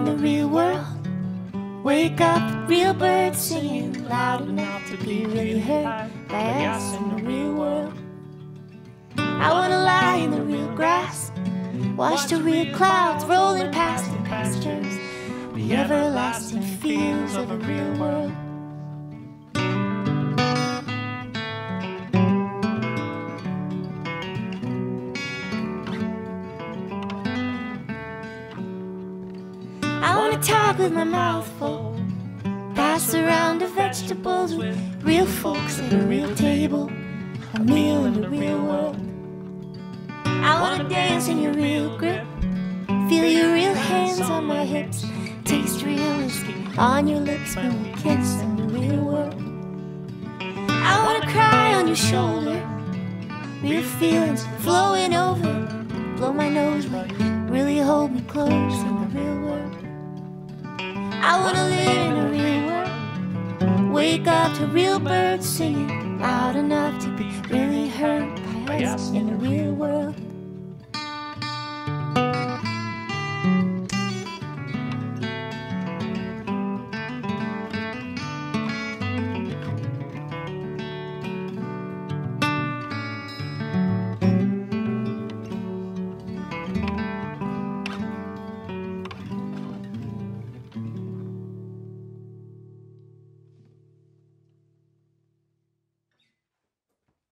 in the real world. Wake up, real birds singing loud enough to be really heard by us in the real world. I wanna lie in the real grass, watch the real clouds rolling past the pastures, the everlasting fields of a real world. I wanna talk with my mouth full. Pass around the vegetables with real folks at a real table. A meal in the real world. I wanna dance in your real grip. Feel your real hands on my hips. Taste real whiskey on your lips when we kiss in the real world. I wanna cry on your shoulder. Real feelings flowing over. Blow my nose, but really hold me close in the real world. I wanna live in a real world. Wake up to real birds singing loud enough to